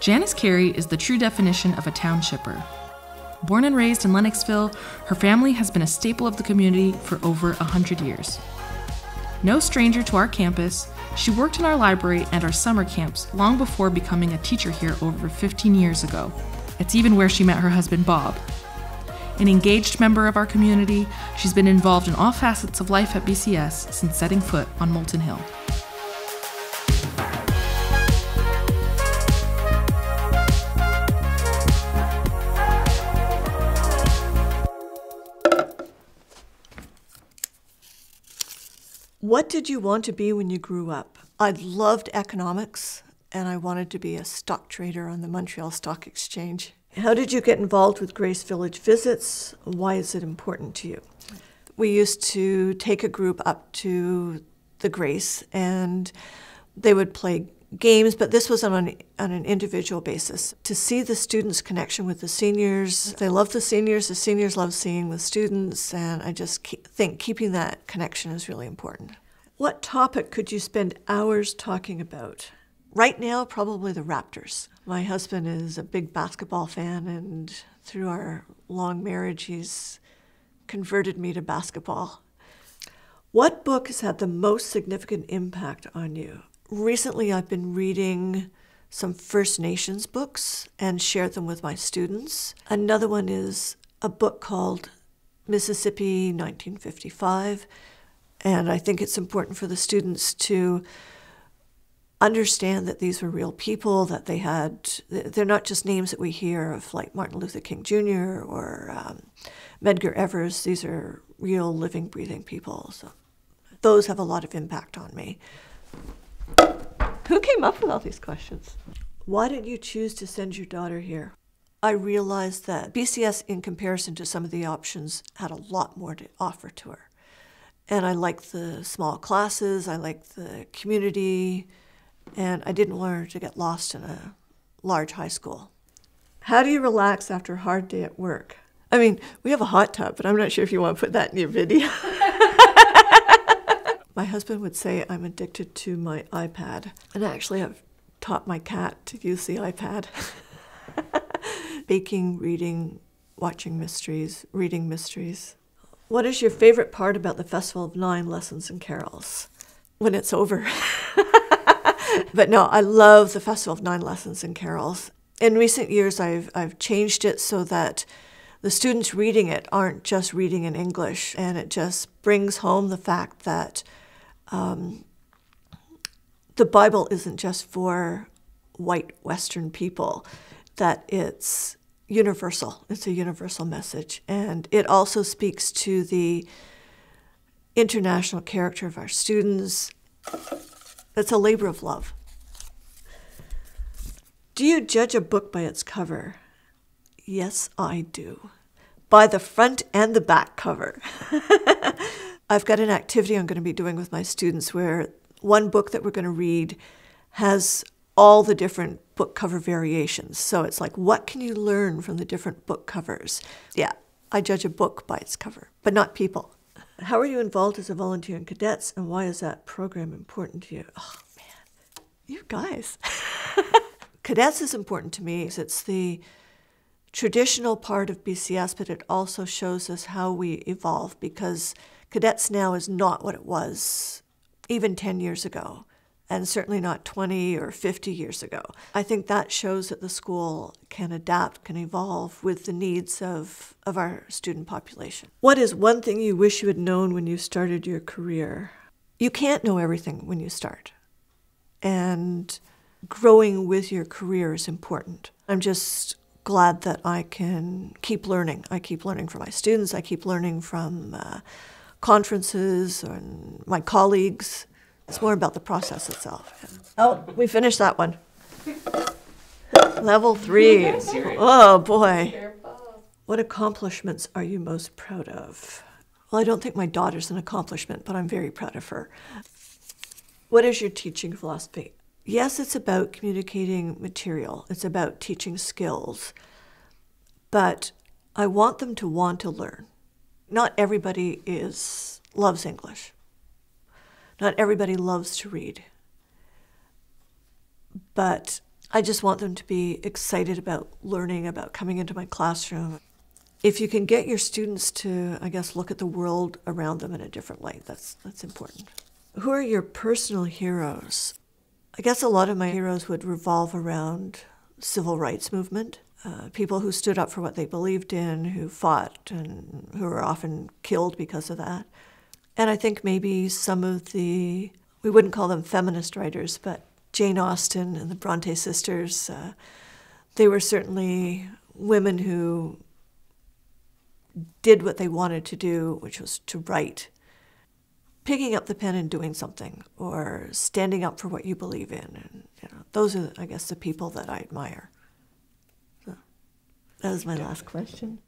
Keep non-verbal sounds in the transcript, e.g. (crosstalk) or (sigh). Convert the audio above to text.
Janice Carey is the true definition of a townshipper. Born and raised in Lennoxville, her family has been a staple of the community for over a 100 years. No stranger to our campus, she worked in our library and our summer camps long before becoming a teacher here over 15 years ago. It's even where she met her husband Bob. An engaged member of our community, she's been involved in all facets of life at BCS since setting foot on Moulton Hill. What did you want to be when you grew up? I loved economics and I wanted to be a stock trader on the Montreal Stock Exchange. How did you get involved with Grace Village visits? Why is it important to you? We used to take a group up to the Grace and they would play games, but this was on an, on an individual basis. To see the students' connection with the seniors, they love the seniors, the seniors love seeing the students, and I just think keeping that connection is really important. What topic could you spend hours talking about? Right now, probably the Raptors. My husband is a big basketball fan, and through our long marriage, he's converted me to basketball. What book has had the most significant impact on you? Recently, I've been reading some First Nations books and shared them with my students. Another one is a book called Mississippi 1955, and I think it's important for the students to understand that these were real people, that they had, they're not just names that we hear of like Martin Luther King Jr. or um, Medgar Evers. These are real living, breathing people. So those have a lot of impact on me. Who came up with all these questions? Why did you choose to send your daughter here? I realized that BCS, in comparison to some of the options, had a lot more to offer to her. And I liked the small classes, I liked the community, and I didn't want her to get lost in a large high school. How do you relax after a hard day at work? I mean, we have a hot tub, but I'm not sure if you want to put that in your video. (laughs) my husband would say I'm addicted to my iPad, and actually, I've taught my cat to use the iPad. (laughs) Baking, reading, watching mysteries, reading mysteries. What is your favorite part about the Festival of Nine Lessons and Carols? When it's over. (laughs) but no, I love the Festival of Nine Lessons and Carols. In recent years, I've, I've changed it so that the students reading it aren't just reading in English, and it just brings home the fact that um, the Bible isn't just for white Western people, that it's universal. It's a universal message. And it also speaks to the international character of our students. It's a labor of love. Do you judge a book by its cover? Yes, I do. By the front and the back cover. (laughs) I've got an activity I'm going to be doing with my students where one book that we're going to read has all the different book cover variations. So it's like, what can you learn from the different book covers? Yeah, I judge a book by its cover, but not people. How are you involved as a volunteer in cadets, and why is that program important to you? Oh, man, you guys. (laughs) cadets is important to me. It's the traditional part of BCS, but it also shows us how we evolve because cadets now is not what it was even 10 years ago and certainly not 20 or 50 years ago. I think that shows that the school can adapt, can evolve with the needs of, of our student population. What is one thing you wish you had known when you started your career? You can't know everything when you start. And growing with your career is important. I'm just glad that I can keep learning. I keep learning from my students, I keep learning from uh, conferences and my colleagues it's more about the process itself. Oh, we finished that one. Level three. Oh, boy. What accomplishments are you most proud of? Well, I don't think my daughter's an accomplishment, but I'm very proud of her. What is your teaching philosophy? Yes, it's about communicating material, it's about teaching skills, but I want them to want to learn. Not everybody is loves English. Not everybody loves to read. But I just want them to be excited about learning, about coming into my classroom. If you can get your students to, I guess, look at the world around them in a different light, that's, that's important. Who are your personal heroes? I guess a lot of my heroes would revolve around civil rights movement, uh, people who stood up for what they believed in, who fought, and who were often killed because of that. And I think maybe some of the, we wouldn't call them feminist writers, but Jane Austen and the Bronte sisters, uh, they were certainly women who did what they wanted to do, which was to write. Picking up the pen and doing something, or standing up for what you believe in. And, you know, those are, I guess, the people that I admire. That was my last question.